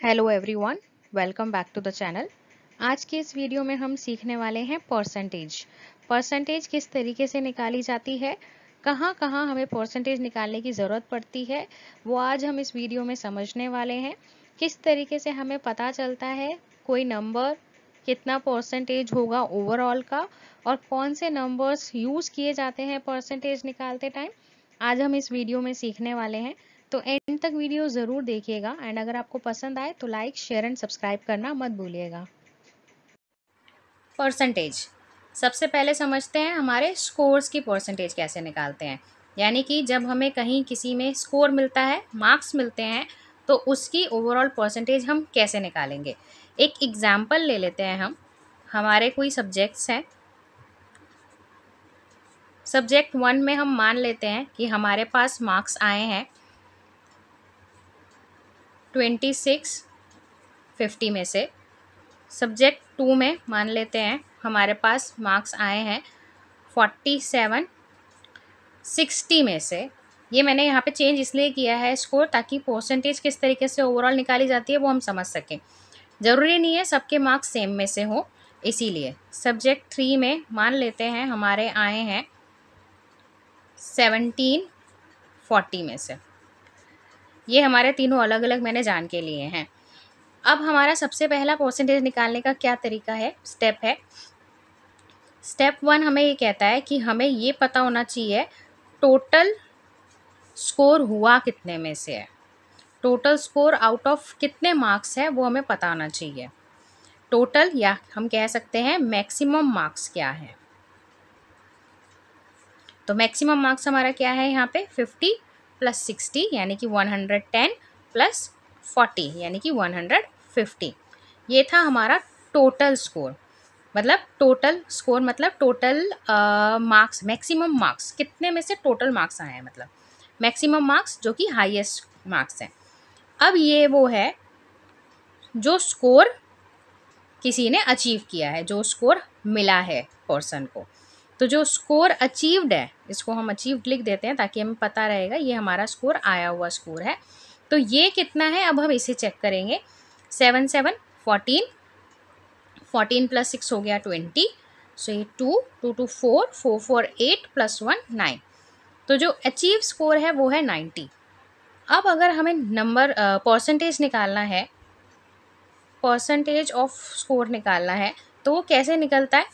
Hello everyone welcome back to the channel आज के इस वीडियो में हम सीखने वाले हैं परसेंटेज परसेंटेज किस तरीके से निकाली जाती है? कहाँ कहाँ हमें परसेंटेज निकालने की ज़रूरत पड़ती है? वो आज हम इस वीडियो में समझने वाले हैं। किस तरीके से हमें पता चलता है कोई नंबर कितना परसेंटेज होगा ओवरऑल का, और कौन से नंबर्स यूज़ किए जाते हैं परसेंटेज निकालते टाइम आज हम इस वीडियो में सीखने वाले हैं। तो एंड तक वीडियो ज़रूर देखिएगा एंड अगर आपको पसंद आए तो लाइक शेयर एंड सब्सक्राइब करना मत भूलिएगा। परसेंटेज सबसे पहले समझते हैं हमारे स्कोर्स की परसेंटेज कैसे निकालते हैं। यानी कि जब हमें कहीं किसी में स्कोर मिलता है मार्क्स मिलते हैं तो उसकी ओवरऑल परसेंटेज हम कैसे निकालेंगे। एक एग्ज़ाम्पल ले लेते हैं हम। हमारे कोई सब्जेक्ट्स हैं। सब्जेक्ट वन में हम मान लेते हैं कि हमारे पास मार्क्स आए हैं। ट्वेंटी सिक्स, फिफ्टी में से। सब्जेक्ट टू में मान लेते हैं, हमारे पास मार्क्स आए हैं फोर्टी सेवन, सिक्सटी में से। ये मैंने यहाँ पे चेंज इसलिए किया है स्कोर ताकि परसेंटेज किस तरीके से ओवरऑल निकाली जाती है वो हम समझ सकें। ज़रूरी नहीं है सबके मार्क्स सेम में से हो, इसीलिए। सब्जेक्ट थ्री में मान लेते हैं, हमारे आए हैं सेवनटीन, फोर्टी में से। ये हमारे तीनों अलग अलग मैंने जान के लिए हैं। अब हमारा सबसे पहला परसेंटेज निकालने का क्या तरीका है? स्टेप है। स्टेप वन हमें ये कहता है कि हमें ये पता होना चाहिए टोटल स्कोर हुआ कितने में से है। टोटल स्कोर आउट ऑफ़ कितने मार्क्स है वो हमें पता होना चाहिए। टोटल या हम कह सकते हैं मैक्सिमम मार्क्स क्या है? तो मैक्सिमम मार्क्स हमारा क्या है यहाँ पे? फिफ्टी प्लस सिक्सटी यानी कि one hundred ten plus forty यानी कि वन हंड्रेड फिफ्टी ये था हमारा टोटल स्कोर मतलब टोटल स्कोर मतलब टोटल मार्क्स मैक्सिमम मार्क्स कितने में से टोटल मार्क्स आए हैं मतलब? मैक्सिमम मार्क्स जो कि हाईएस्ट मार्क्स हैं. अब ये वो है जो स्कोर किसी ने अचीव किया है, जो स्कोर मिला है पर्सन को. तो जो स्कोर अचीव्ड है, इसको हम अचीव्ड लिख देते हैं ताकि हमें पता रहेगा ये हमारा स्कोर आया हुआ स्कोर है। तो ये कितना है? अब हम इसे चेक करेंगे। Seven seven fourteen fourteen plus six हो गया ट्वेंटी सो ये two two two four four four eight plus one nine तो जो अचीव स्कोर है वो है नाइन्टी अब अगर हमें नंबर परसेंटेज निकालना है परसेंटेज ऑफ़ स्कोर निकालना है तो वो कैसे निकलता है?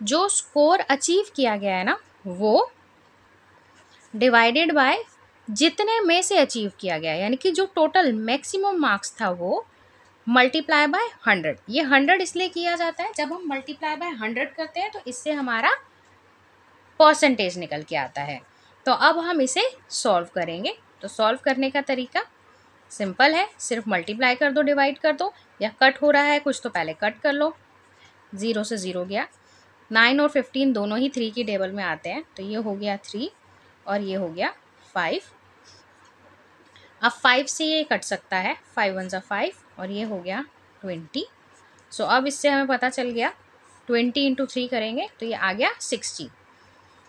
जो स्कोर अचीव किया गया है ना, वो डिवाइडेड बाय जितने में से अचीव किया गया यानी कि जो टोटल मैक्सिमम मार्क्स था वो मल्टीप्लाई बाय हंड्रेड ये हंड्रेड इसलिए किया जाता है, जब हम मल्टीप्लाई बाय हंड्रेड करते हैं तो इससे हमारा परसेंटेज निकल के आता है। तो अब हम इसे सॉल्व करेंगे। तो सॉल्व करने का तरीका सिंपल है। सिर्फ़ मल्टीप्लाई कर दो डिवाइड कर दो। या कट हो रहा है, कुछ तो पहले कट कर लो। ज़ीरो से ज़ीरो गया। नाइन और फिफ्टीन दोनों ही थ्री की टेबल में आते हैं। तो ये हो गया थ्री और ये हो गया फाइव अब फाइव से ये कट सकता है। फाइव वन ज़ा फाइव और ये हो गया ट्वेंटी सो so, अब इससे हमें पता चल गया ट्वेंटी इंटू थ्री करेंगे तो ये आ गया सिक्सटी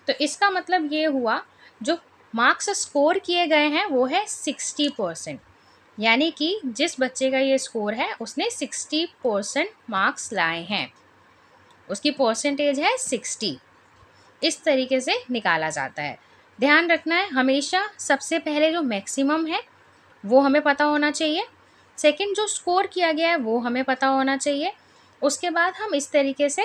तो इसका मतलब ये हुआ जो मार्क्स स्कोर किए गए हैं वो है सिक्सटी परसेंट यानी कि जिस बच्चे का ये स्कोर है उसने सिक्सटी परसेंट मार्क्स लाए हैं। उसकी परसेंटेज है सिक्सटी इस तरीके से निकाला जाता है। ध्यान रखना है, हमेशा सबसे पहले जो मैक्सिमम है, वो हमें पता होना चाहिए। सेकंड जो स्कोर किया गया है, वो हमें पता होना चाहिए। उसके बाद हम इस तरीके से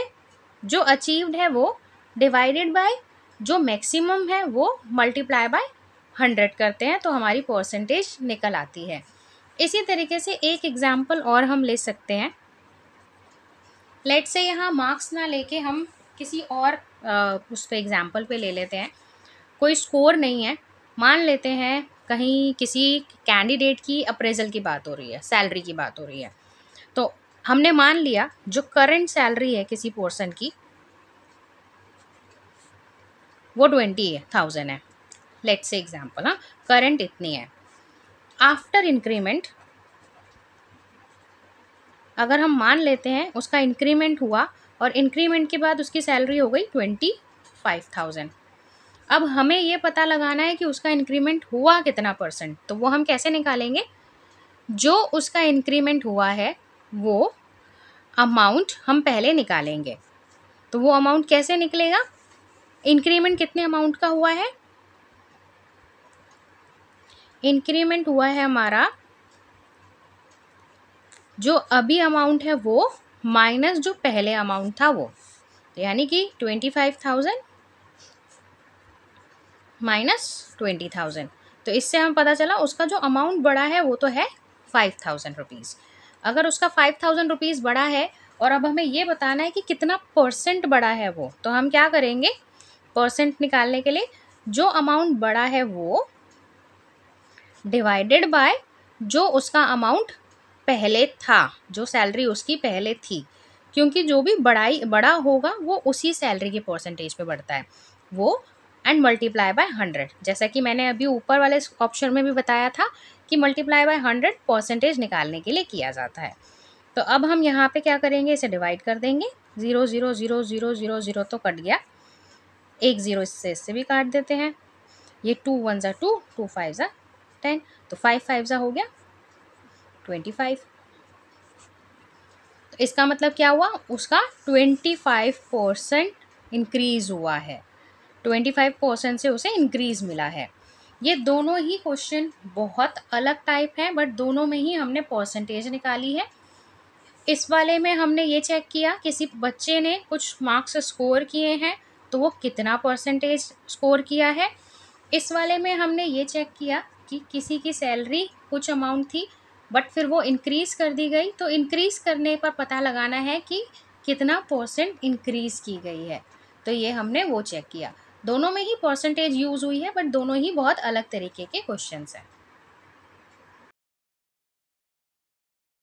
जो अचीव्ड है, वो डिवाइडेड बाय जो मैक्सिमम है, वो मल्टीप्लाई बाय हंड्रेड करते हैं तो हमारी परसेंटेज निकल आती है। इसी तरीके से एक एग्ज़ाम्पल और हम ले सकते हैं। लेट से यहाँ मार्क्स ना लेके हम किसी और आ, उस पर एग्ज़ाम्पल पे ले लेते हैं। कोई स्कोर नहीं है मान लेते हैं कहीं किसी कैंडिडेट की अप्रेजल की बात हो रही है सैलरी की बात हो रही है। तो हमने मान लिया जो करंट सैलरी है किसी पोर्सन की वो ट्वेंटी है थाउज़ेंड है। लेट से एग्ज़ाम्पल हाँ करंट इतनी है। आफ्टर इंक्रीमेंट अगर हम मान लेते हैं उसका इंक्रीमेंट हुआ और इंक्रीमेंट के बाद उसकी सैलरी हो गई ट्वेंटी फाइव थाउज़ेंड अब हमें ये पता लगाना है कि उसका इंक्रीमेंट हुआ कितना परसेंट तो वो हम कैसे निकालेंगे? जो उसका इंक्रीमेंट हुआ है, वो अमाउंट हम पहले निकालेंगे। तो वो अमाउंट कैसे निकलेगा? इंक्रीमेंट कितने अमाउंट का हुआ है? इंक्रीमेंट हुआ है हमारा जो अभी अमाउंट है वो माइनस जो पहले अमाउंट था वो। यानी कि twenty five thousand minus twenty thousand तो इससे हमें पता चला, उसका जो अमाउंट बड़ा है वो तो है फाइव थाउज़ेंड रुपीज़ अगर उसका फाइव थाउज़ेंड रुपीज़ बड़ा है, और अब हमें ये बताना है कि कितना परसेंट बड़ा है वो तो हम क्या करेंगे? परसेंट निकालने के लिए जो अमाउंट बड़ा है वो डिवाइडेड बाय जो उसका अमाउंट पहले था, जो सैलरी उसकी पहले थी। क्योंकि जो भी बड़ाई बड़ा होगा, वो उसी सैलरी के परसेंटेज पे बढ़ता है। वो एंड मल्टीप्लाई बाय हंड्रेड जैसा कि मैंने अभी ऊपर वाले ऑप्शन में भी बताया था कि मल्टीप्लाई बाय हंड्रेड परसेंटेज निकालने के लिए किया जाता है। तो अब हम यहाँ पे क्या करेंगे, इसे डिवाइड कर देंगे। Zero zero zero zero zero zero तो कट गया। एक ज़ीरो इससे इससे भी काट देते हैं। ये टू वन ज़ा टू टू फाइव ज़ा टेन तो फाइव फाइव ज़ा हो गया। ट्वेंटी फाइव तो इसका मतलब क्या हुआ? उसका ट्वेंटी फाइव परसेंट इंक्रीज़ हुआ है। ट्वेंटी फाइव परसेंट से उसे इंक्रीज़ मिला है। ये दोनों ही क्वेश्चन बहुत अलग टाइप हैं बट दोनों में ही हमने परसेंटेज निकाली है। इस वाले में हमने ये चेक किया किसी बच्चे ने कुछ मार्क्स स्कोर किए हैं तो वो कितना परसेंटेज स्कोर किया है? इस वाले में हमने ये चेक किया कि किसी की सैलरी कुछ अमाउंट थी बट फिर वो इंक्रीज़ कर दी गई। तो इंक्रीज़ करने पर पता लगाना है कि कितना परसेंट इंक्रीज़ की गई है। तो ये हमने वो चेक किया। दोनों में ही परसेंटेज यूज़ हुई है बट दोनों ही बहुत अलग तरीके के क्वेश्चन हैं।